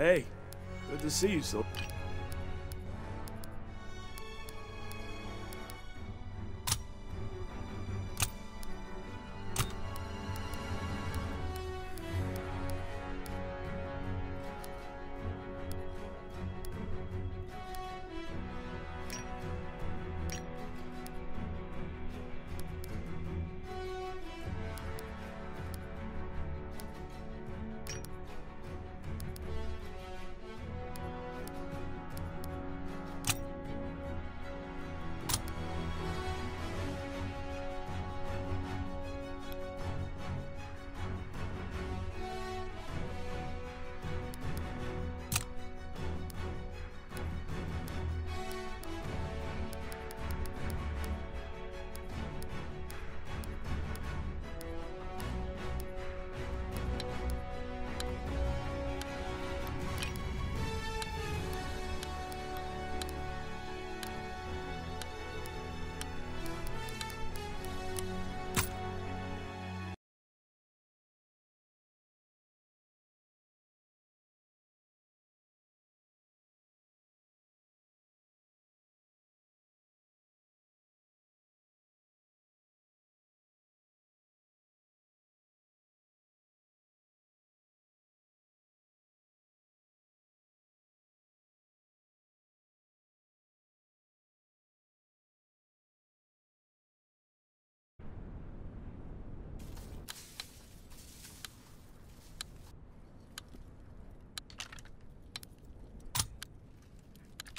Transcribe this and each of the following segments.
Hey, good to see you, so.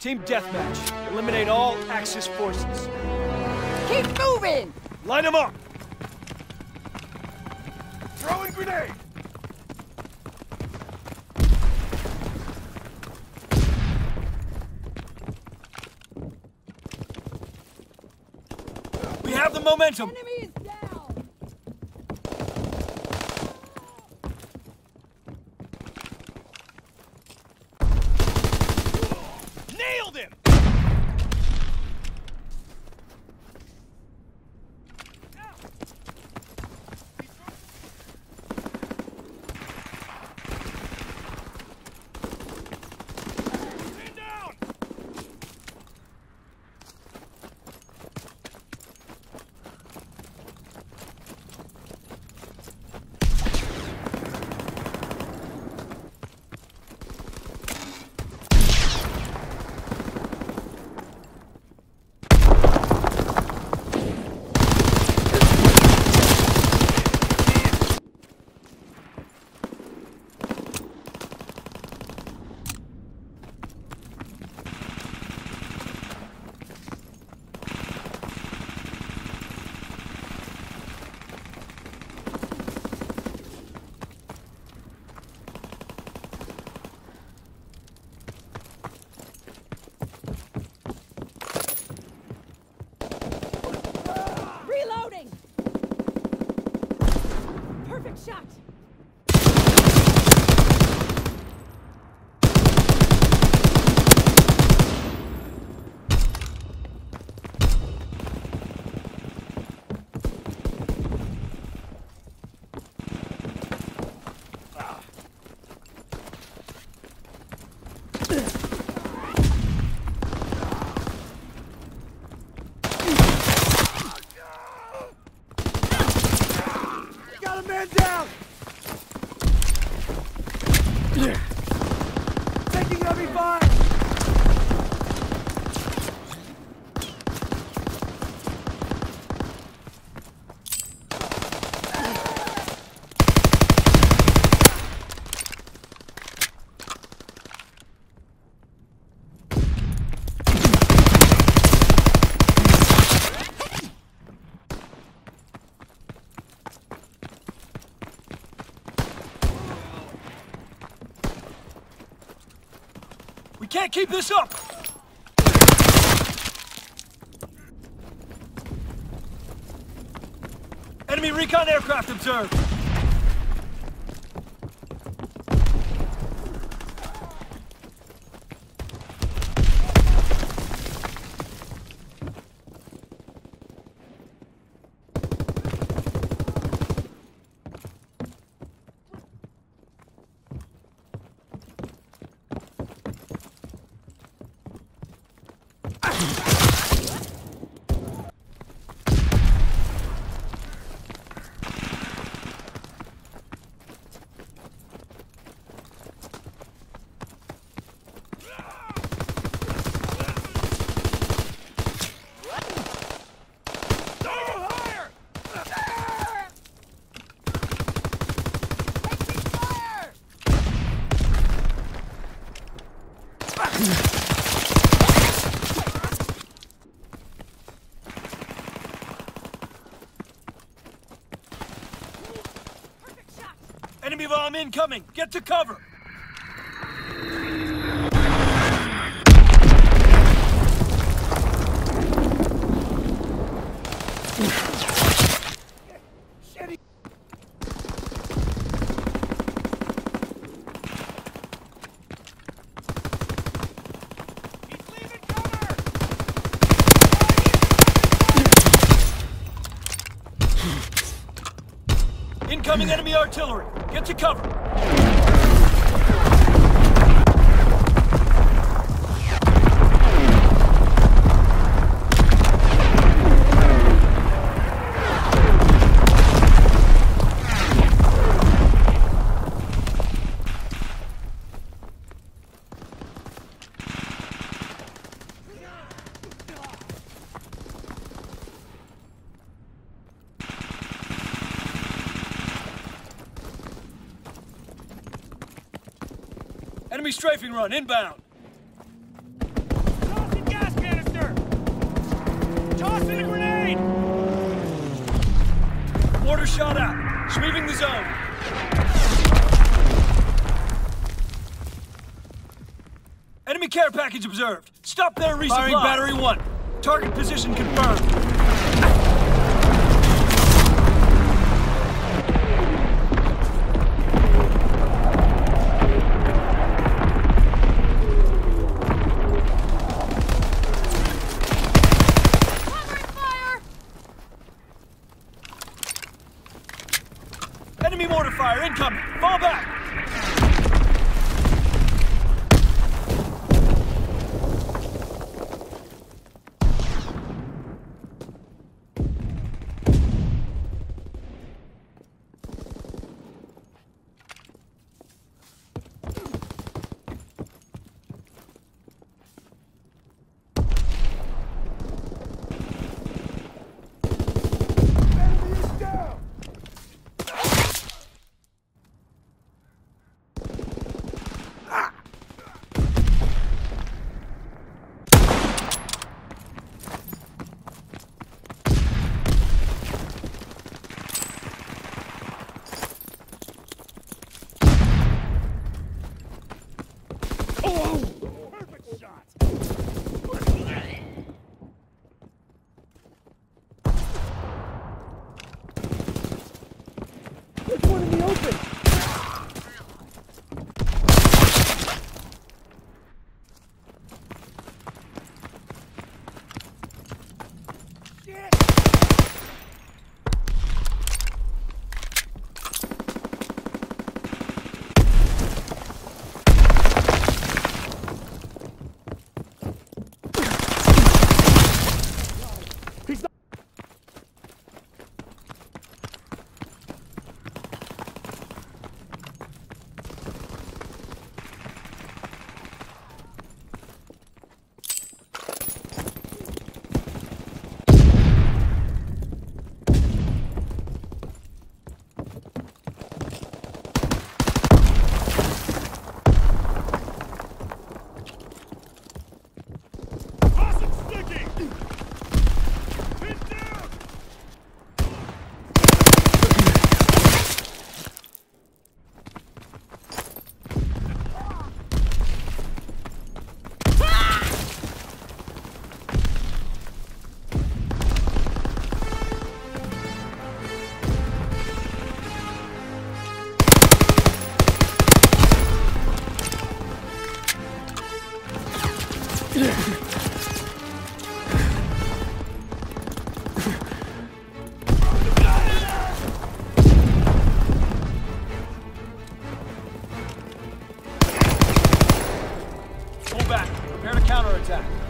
Team Deathmatch. Eliminate all Axis forces. Keep moving! Line them up! Throwing grenade! We have the momentum! Enemy can't keep this up! Enemy recon aircraft observed! Enemy bomb incoming! Get to cover! Incoming enemy artillery! Get to cover! Strafing run inbound! Tossing gas canister! Tossing a grenade! Mortar shot out! Sweeping the zone! Enemy care package observed! Stop there, resupply! Firing battery one! Target position confirmed! Enemy mortar fire incoming! Fall back! To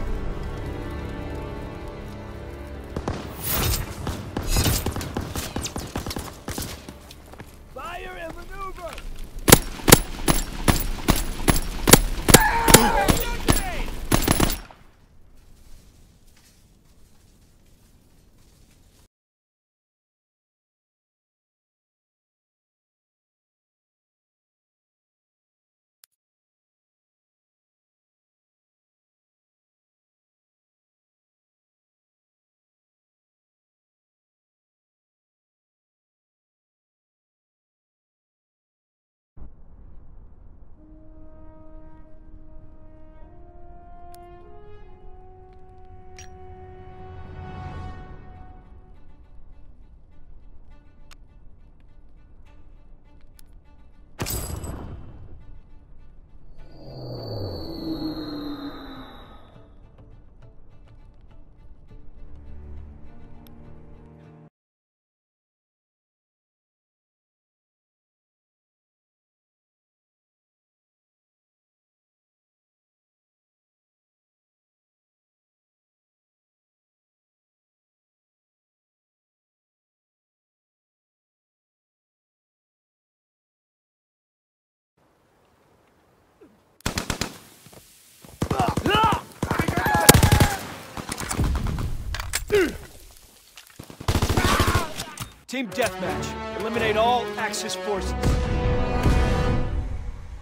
Team Deathmatch. Eliminate all Axis forces.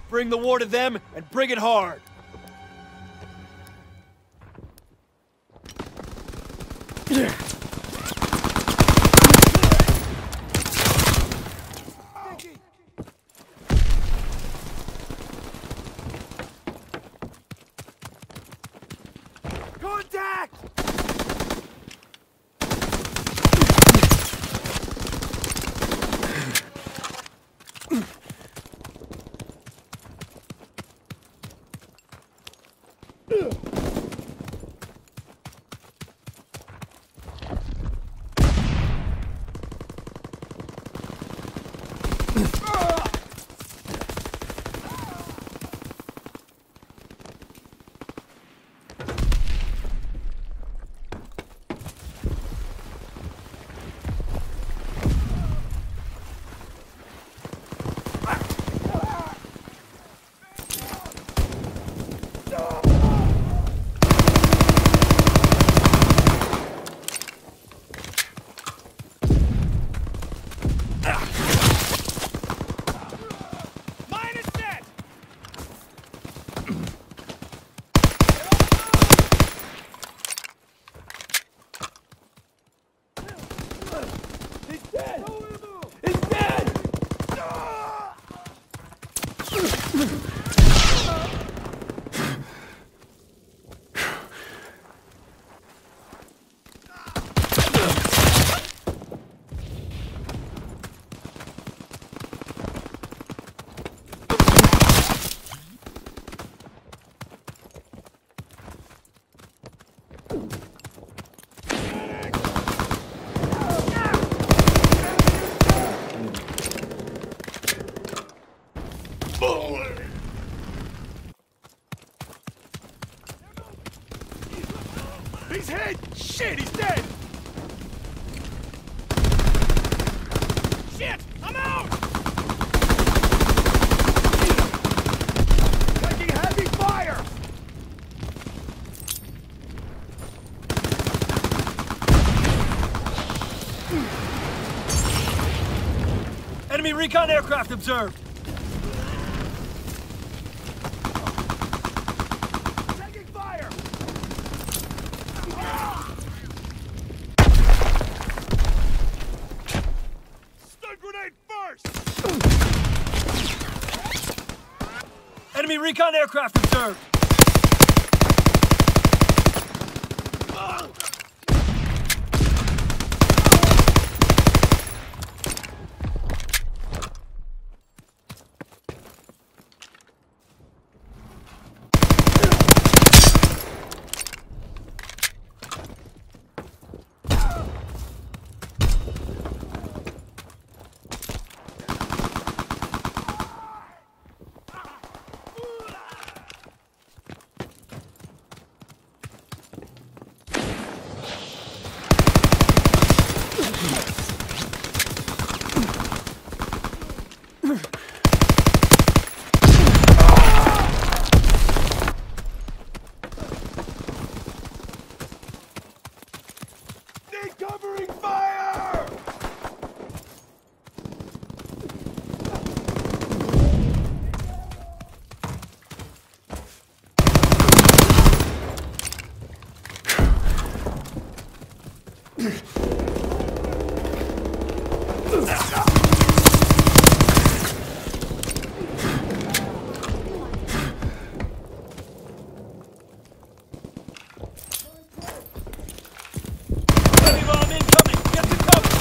Bring the war to them and bring it hard. Contact! Hit! Shit, he's dead! Shit! I'm out! Taking heavy fire! Enemy recon aircraft observed. Taking fire! Stun grenade first! Enemy recon aircraft observed. Enemy bomb incoming. Get to cover.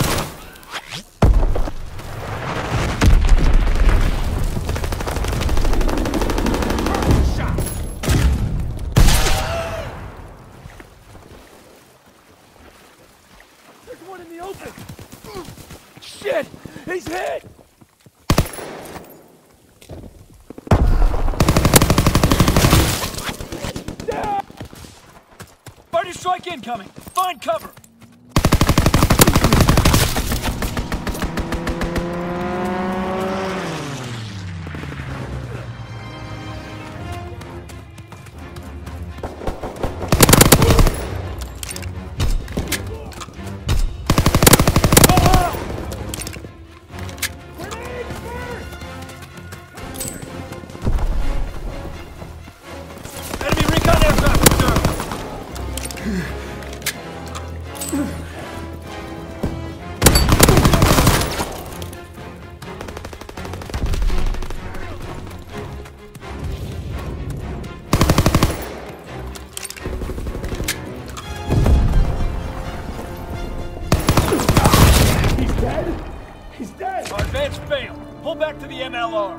Shot! There's one in the open! Shit! He's hit! Strike incoming. Find cover. Dead?